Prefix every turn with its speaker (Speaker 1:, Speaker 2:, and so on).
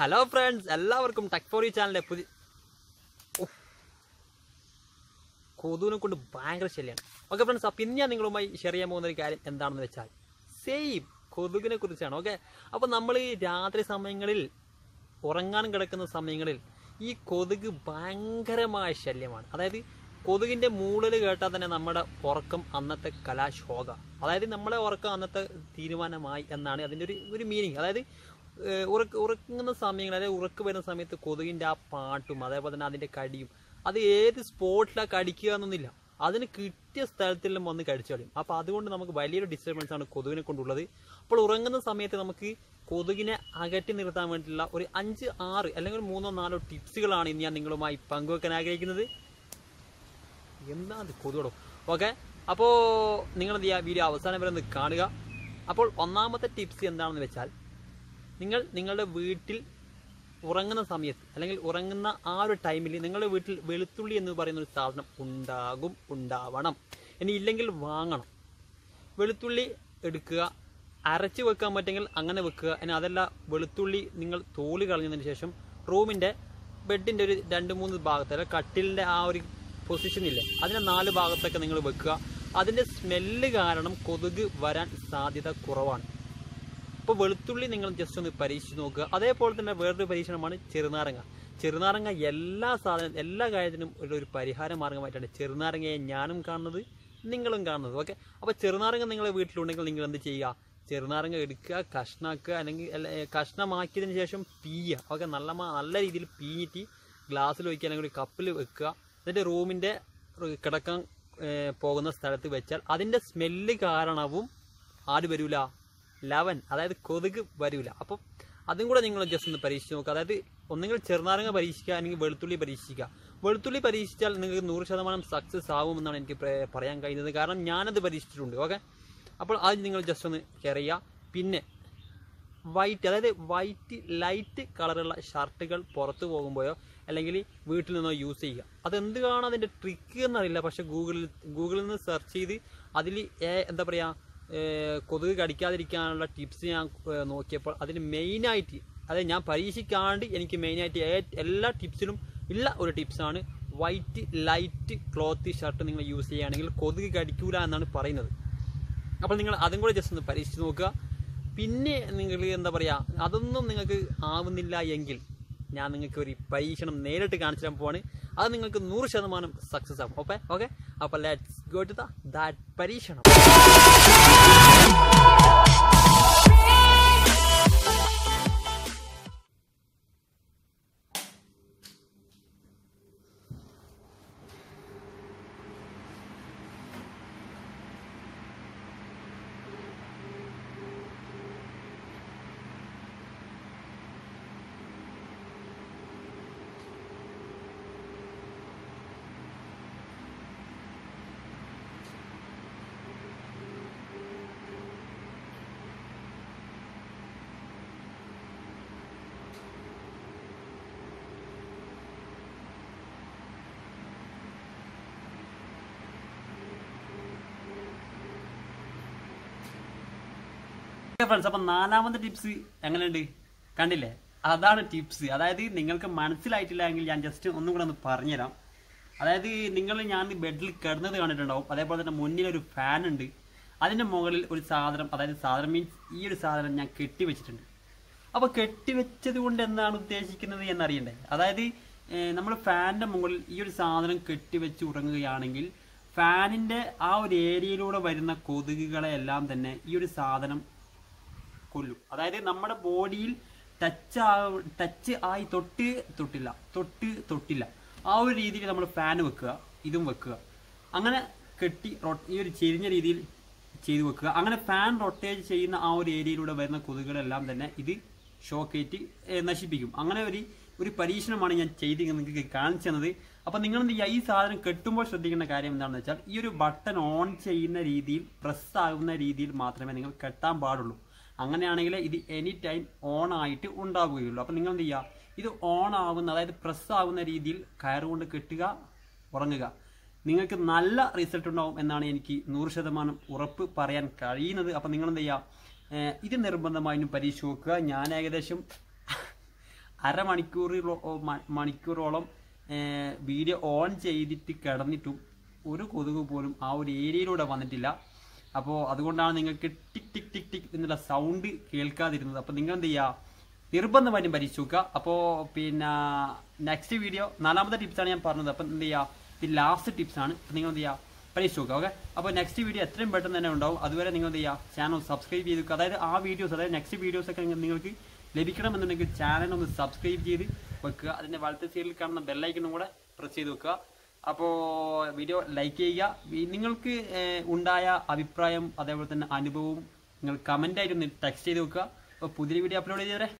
Speaker 1: Hello friends എല്ലാവർക്കും tech for ഈ ചാനലിലെ പുതിയ. കൊതുവിനെ കൊണ്ട് ഭയങ്കര ശല്യമാണ് ഓക്കെ ഫ്രണ്ട്സ് അപ്പം ഇന്ന് ഞാൻ നിങ്ങളുമായി ഷെയർ ചെയ്യാൻ പോകുന്ന ഒരു കാര്യം എന്താണെന്ന് വെച്ചാൽ സെയിം കൊതുകിനെ കുറിച്ചാണ്. ഓക്കെ അപ്പോൾ നമ്മൾ ഈ രാത്രി സമയങ്ങളിൽ ഉറങ്ങാൻ കിടക്കുന്ന സമയങ്ങളിൽ ഈ കൊതുക് ഭയങ്കരമായ ശല്യമാണ്. അതായത് കൊതുകിന്റെ മൂളൽ കേട്ടാൽ തന്നെ നമ്മുടെ ഉറക്കം അന്നത്തെ കലാശോക. അതായത് നമ്മളെ ഉറക്കം അന്നത്തെ തീരുമാനമായി എന്നാണ് അതിന്റെ ഒരു ഒരു മീനിങ് അതായത് ഉറക്ക ഉറക്കുന്ന സമയങ്ങൾ അതായത് ഉറക്ക് വരുന്ന സമയത്ത് കൊതുകിന്റെ ആ പാട്ടും അതേപോലെ തന്നെ അതിന്റെ കടിയും അത് ഏത് സ്പോട്ടിലാണ് കടിക്കുക എന്നൊന്നുമില്ല. അതിന് കിട്ടിയ സ്ഥലത്തെല്ലാം വന്ന് കടിച്ചു കളയും. അപ്പോൾ അതുകൊണ്ട് നമുക്ക് വലിയൊരു ഡിസ്റ്റർബൻസ് ആണ് കൊതുകിനെ കൊണ്ടുള്ളത്. അപ്പോൾ ഉറങ്ങുന്ന സമയത്ത് നമുക്ക് കൊതുകിനെ അകറ്റി നിർത്താൻ വേണ്ടിയിട്ടുള്ള ഒരു അഞ്ച് ആറ് അല്ലെങ്കിൽ മൂന്നോ നാലോ ടിപ്സുകളാണ് ഇന്ന് ഞാൻ നിങ്ങളുമായി പങ്കുവെക്കാൻ ആഗ്രഹിക്കുന്നത്. എന്താ അത് കൊതുകടോ? ഓക്കെ. അപ്പോൾ നിങ്ങളെന്ത് ചെയ്യുക? വീഡിയോ അവസാനം വരെ ഒന്ന് കാണുക. അപ്പോൾ ഒന്നാമത്തെ ടിപ്സ് എന്താണെന്ന് വെച്ചാൽ നിങ്ങൾ നിങ്ങളുടെ വീട്ടിൽ ഉറങ്ങുന്ന സമയത്ത് അല്ലെങ്കിൽ ഉറങ്ങുന്ന ആ ഒരു ടൈമിൽ നിങ്ങളുടെ വീട്ടിൽ വെളുത്തുള്ളി എന്ന് പറയുന്ന ഒരു സാധനം ഉണ്ടാകും ഉണ്ടാവണം. ഇനി ഇല്ലെങ്കിൽ വാങ്ങണം. വെളുത്തുള്ളി എടുക്കുക അരച്ച് വെക്കാൻ പറ്റുമെങ്കിൽ അങ്ങനെ വെക്കുക. ഇനി അതല്ല വെളുത്തുള്ളി നിങ്ങൾ തോൽ കളഞ്ഞതിന് ശേഷം റൂമിന്റെ ബെഡിന്റെ ഒരു രണ്ട് മൂന്ന് ഭാഗത്ത് അല്ലെങ്കിൽ കട്ടിലിന്റെ ആ ഒരു പൊസിഷൻ ഇല്ലേ അതിന്റെ നാല് ഭാഗത്തൊക്കെ നിങ്ങൾ വെക്കുക. അതിന്റെ സ്മെല്ല് കാരണം കൊതുക് വരാൻ സാധ്യത കുറവാണ്. അപ്പോൾ വെളുത്തുള്ളി നിങ്ങൾ ജസ്റ്റ് ഒന്ന് പരീക്ഷിച്ച് നോക്കുക. അതേപോലെ തന്നെ വേറൊരു പരീക്ഷണമാണ് ചെറുനാരങ്ങ. ചെറുനാരങ്ങ എല്ലാ സാധനം എല്ലാ കാര്യത്തിനും ഒരു പരിഹാര മാർഗമായിട്ടാണ് ചെറുനാരങ്ങയെ ഞാനും കാണുന്നത് നിങ്ങളും കാണുന്നത്. ഓക്കെ അപ്പോൾ ചെറുനാരങ്ങ നിങ്ങളെ വീട്ടിലുണ്ടെങ്കിൽ നിങ്ങൾ എന്ത് ചെയ്യുക? ചെറുനാരങ്ങ എടുക്കുക കഷ്ണാക്കുക അല്ലെങ്കിൽ അല്ല, കഷ്ണമാക്കിയതിന് ശേഷം പീയുക. ഓക്കെ നല്ല നല്ല രീതിയിൽ പീഞ്ഞിട്ട് ഗ്ലാസ്സിൽ വയ്ക്കുക അല്ലെങ്കിൽ ഒരു കപ്പിൽ വെക്കുക. എന്നിട്ട് റൂമിന്റെ കിടക്കാൻ പോകുന്ന സ്ഥലത്ത് വെച്ചാൽ അതിന്റെ സ്മെല്ല് കാരണവും ആര് വരൂല. ലവൻ അതായത് കൊതുക് വരൂല. അപ്പം അതും കൂടെ നിങ്ങൾ ജസ്റ്റ് ഒന്ന് പരീക്ഷിച്ച് നോക്കുക അതായത് ഒന്നുകിൽ ചെറുനാരങ്ങ പരീക്ഷിക്കുക അല്ലെങ്കിൽ വെളുത്തുള്ളി പരീക്ഷിക്കുക. വെളുത്തുള്ളി പരീക്ഷിച്ചാൽ നിങ്ങൾക്ക് നൂറ് ശതമാനം സക്സസ് ആവുമെന്നാണ് എനിക്ക് പറയാൻ കഴിയുന്നത് കാരണം ഞാനത് പരീക്ഷിച്ചിട്ടുണ്ട് ഓക്കെ അപ്പോൾ അത് നിങ്ങൾ ജസ്റ്റ് ഒന്ന് കെയർ പിന്നെ വൈറ്റ് അതായത് വൈറ്റ് ലൈറ്റ് കളറുള്ള ഷർട്ടുകൾ പുറത്തു പോകുമ്പോഴോ അല്ലെങ്കിൽ വീട്ടിൽ നിന്നോ യൂസ് ചെയ്യുക. അതെന്താണ് അതിന്റെ ട്രിക്ക് എന്നറിയില്ല. പക്ഷേ ഗൂഗിളിൽ ഗൂഗിളിൽ നിന്ന് സെർച്ച് ചെയ്ത് അതിൽ എന്താ പറയുക കൊതുക് കടിക്കാതിരിക്കാനുള്ള ടിപ്സ് ഞാൻ നോക്കിയപ്പോൾ അതിന് മെയിനായിട്ട് അതായത് ഞാൻ പരീക്ഷിക്കാണ്ട് എനിക്ക് മെയിനായിട്ട് എല്ലാ ടിപ്സിലും ഉള്ള ഒരു ടിപ്സാണ് വൈറ്റ് ലൈറ്റ് ക്ലോത്ത് ഷർട്ട് നിങ്ങൾ യൂസ് ചെയ്യുകയാണെങ്കിൽ കൊതുക് കടിക്കൂല എന്നാണ് പറയുന്നത്. അപ്പോൾ നിങ്ങൾ അതും കൂടെ ജസ്റ്റ് ഒന്ന് പരീക്ഷിച്ച് നോക്കുക. പിന്നെ നിങ്ങൾ എന്താ പറയുക അതൊന്നും നിങ്ങൾക്ക് ആവുന്നില്ല എങ്കിൽ ഞാൻ നിങ്ങൾക്ക് ഒരു പരീക്ഷണം നേരിട്ട് കാണിച്ചു തരാൻ പോവാണ്. അത് നിങ്ങൾക്ക് നൂറ് ശതമാനം സക്സസ് ആവും. ഓക്കെ ഓക്കെ അപ്പോൾ ലെറ്റ്സ് ഗോ ടു ദാറ്റ് പരീക്ഷണം. ഫ്രണ്ട്സ് അപ്പം നാലാമത്തെ ടിപ്സ് എങ്ങനെയുണ്ട്? കണ്ടില്ലേ? അതാണ് ടിപ്സ് അതായത് നിങ്ങൾക്ക് മനസ്സിലായിട്ടില്ല എങ്കിൽ ഞാൻ ജസ്റ്റ് ഒന്നും കൂടെ ഒന്ന് പറഞ്ഞുതരാം. അതായത് നിങ്ങൾ ഞാൻ ബെഡിൽ കിടന്നത് കണ്ടിട്ടുണ്ടാവും. അതേപോലെ തന്നെ മുന്നിൽ ഒരു ഫാൻ ഉണ്ട്. അതിന്റെ മുകളിൽ ഒരു സാധനം അതായത് സാധനം മീൻസ് ഈ ഒരു സാധനം ഞാൻ കെട്ടിവെച്ചിട്ടുണ്ട് അപ്പോൾ കെട്ടിവെച്ചത് കൊണ്ട് എന്താണ് ഉദ്ദേശിക്കുന്നത് എന്നറിയണ്ടേ? അതായത് നമ്മൾ ഫാനിന്റെ മുകളിൽ ഈ ഒരു സാധനം കെട്ടിവെച്ച് ഉറങ്ങുകയാണെങ്കിൽ ഫാനിന്റെ ആ ഒരു ഏരിയയിലൂടെ വരുന്ന കൊതുകുകളെ എല്ലാം തന്നെ ഈ ഒരു സാധനം കൊല്ലും. അതായത് നമ്മുടെ ബോഡിയിൽ ടച്ച് ടച്ച് ആയി തൊട്ട് തൊട്ടില്ല തൊട്ട് തൊട്ടില്ല. ആ ഒരു രീതിയിൽ നമ്മൾ ഫാൻ വെക്കുക ഇതും വെക്കുക. അങ്ങനെ കെട്ടി ഈ ഒരു ചെരിഞ്ഞ രീതിയിൽ ചെയ്തു വെക്കുക. അങ്ങനെ ഫാൻ റൊട്ടേറ്റ് ചെയ്യുന്ന ആ ഒരു ഏരിയയിലൂടെ വരുന്ന കൊതുകുകളെല്ലാം തന്നെ ഇത് ഷോക്കേറ്റ് നശിപ്പിക്കും. അങ്ങനെ ഒരു ഒരു പരീക്ഷണമാണ് ഞാൻ ചെയ്ത് നിങ്ങൾക്ക് കാണിച്ചു തന്നത്. അപ്പം നിങ്ങൾ ഈ സാധനം കെട്ടുമ്പോൾ ശ്രദ്ധിക്കേണ്ട കാര്യം എന്താണെന്ന് വെച്ചാൽ ഈ ഒരു ബട്ടൺ ഓൺ ചെയ്യുന്ന രീതിയിൽ പ്രസ് ആകുന്ന രീതിയിൽ മാത്രമേ നിങ്ങൾ കെട്ടാൻ പാടുള്ളൂ. അങ്ങനെയാണെങ്കിൽ ഇത് എനി ടൈം ഓൺ ആയിട്ട് ഉണ്ടാവുകയുള്ളൂ. അപ്പം നിങ്ങൾ എന്ത് ചെയ്യുക? ഇത് ഓൺ ആവുന്ന അതായത് പ്രസ് ആവുന്ന രീതിയിൽ കയറുകൊണ്ട് കെട്ടുക ഉറങ്ങുക. നിങ്ങൾക്ക് നല്ല റിസൾട്ട് ഉണ്ടാവും എന്നാണ് എനിക്ക് നൂറ് ശതമാനം ഉറപ്പ് പറയാൻ കഴിയുന്നത്. അപ്പം നിങ്ങൾ എന്ത് ചെയ്യുക ഇത് നിർബന്ധമായും പരീക്ഷ നോക്കുക. ഞാൻ ഏകദേശം അരമണിക്കൂറിലോ മ- മണിക്കൂറോളം വീഡിയോ ഓൺ ചെയ്തിട്ട് കിടന്നിട്ടും ഒരു കൊതുക് പോലും ആ ഒരു ഏരിയയിലൂടെ വന്നിട്ടില്ല. അപ്പോൾ അതുകൊണ്ടാണ് നിങ്ങൾക്ക് ടിക് ടിക് ടിക് ടിക് എന്നുള്ള സൗണ്ട് കേൾക്കാതിരുന്നത്. അപ്പോൾ നിങ്ങൾ എന്ത് ചെയ്യുക നിർബന്ധമായിട്ടും പരീക്ഷിച്ച് നോക്കുക അപ്പോൾ പിന്നെ നെക്സ്റ്റ് വീഡിയോ നാലാമത്തെ ടിപ്സാണ് ഞാൻ പറഞ്ഞത്. അപ്പം എന്ത് ചെയ്യുക ഇത് ലാസ്റ്റ് ടിപ്സാണ് അപ്പം നിങ്ങൾ എന്ത് ചെയ്യുക പരീക്ഷിച്ച് നോക്കുക ഓക്കെ അപ്പോൾ നെക്സ്റ്റ് വീഡിയോ എത്രയും പെട്ടെന്ന് തന്നെ ഉണ്ടാവും. അതുവരെ നിങ്ങൾ എന്ത് ചെയ്യുക ചാനൽ സബ്സ്ക്രൈബ് ചെയ്ത് വെക്കുക അതായത് ആ വീഡിയോസ് അതായത് നെക്സ്റ്റ് വീഡിയോസൊക്കെ നിങ്ങൾക്ക് ലഭിക്കണമെന്നുണ്ടെങ്കിൽ ചാനൽ ഒന്ന് സബ്സ്ക്രൈബ് ചെയ്ത് വെക്കുക. അതിന്റെ വലത്തെ സൈഡിൽ കാണുന്ന ബെല്ലൈക്കണും കൂടെ പ്രസ് ചെയ്ത് വെക്കുക. അപ്പോൾ വീഡിയോ ലൈക്ക് ചെയ്യുക. നിങ്ങൾക്ക് ഉണ്ടായ അഭിപ്രായം അതേപോലെ തന്നെ അനുഭവവും നിങ്ങൾ കമന്റ് ആയിട്ട് ടെക്സ്റ്റ് ചെയ്ത് വെക്കുക. അപ്പോൾ പുതിയ വീഡിയോ അപ്ലോഡ് ചെയ്തവരെ